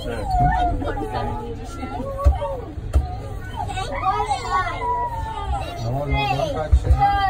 So, No, no, don't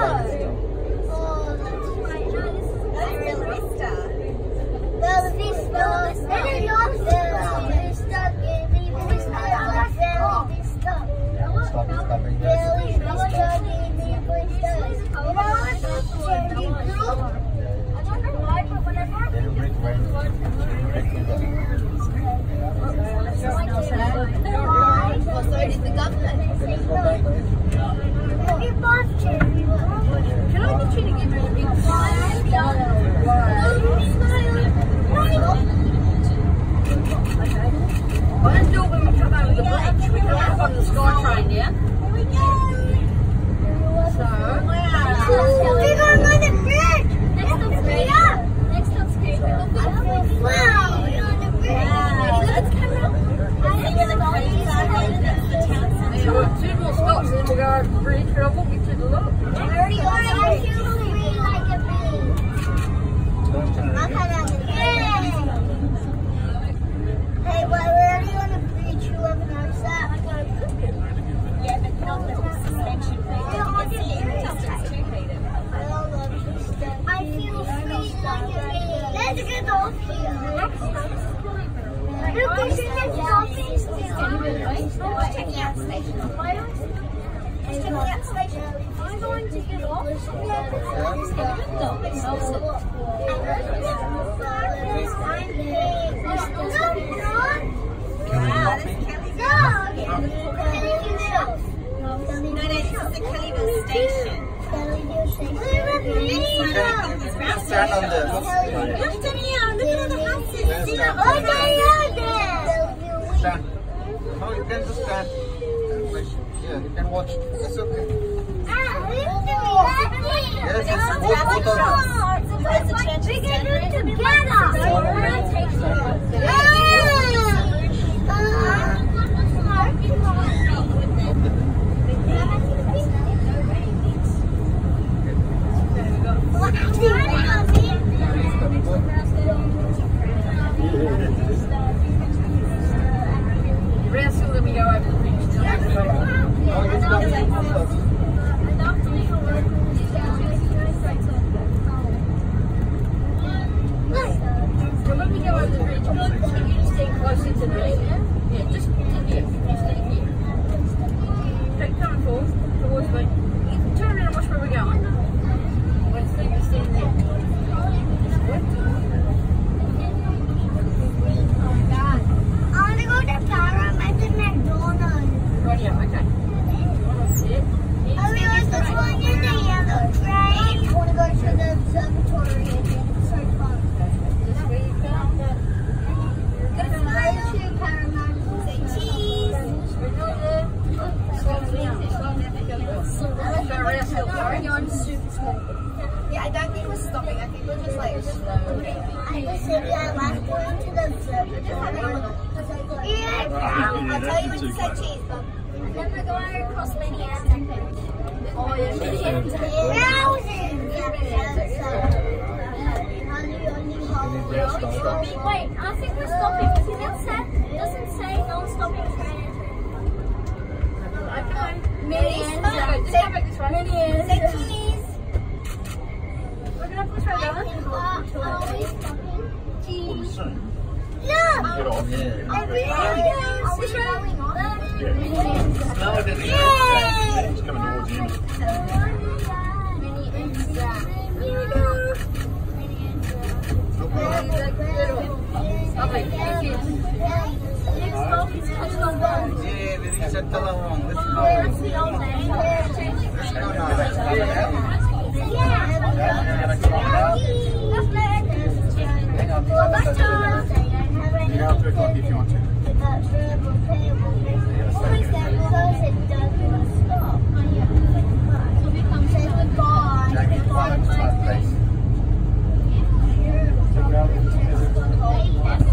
station, what different colours? Now you're going up Checking out the station. I'm going to get off. Wow, this is Kelly's dog. Kelly's dog. No, no, this is the Kellyville station. Stand on this. Look at me, look at all the houses. See that? Oh, there Stand. No, you can just stand. Yeah, you can watch. It's okay. Yes, yes, both, both of them. That's a chance to stand Rest let me go over the bridge. So when we go over the bridge, can you just stay closer to me? Yeah, just yeah, you stay here. Okay, come forward towards me. You Turn around and watch where we're going. Let's see, we're staying there. Right, yeah, okay. You want to sit? This way you go. Yeah, I don't think we're stopping. I think we're just like I just said yeah, last going to the Yeah, I'll tell you when to say cheese, but then we're going across many Oh, yeah, many ends. Thousands. Wait, I think we're stopping. Because it doesn't say, doesn't say non-stopping train. Okay. Many ends. Just go back this way. Many ends. Say cheese. We're gonna push right down. Well, soon. Look. Get off. Every Are we going on? Yeah. No, it doesn't. Yay! It's coming towards you. Many ends. Here we go. Okay, thank you. Next stop is Coastal Road. Yeah, there is a Tallawong. Let's go. That's the old name. Let's go now. You have to o'clock if you want to. Jackie, five, five, please.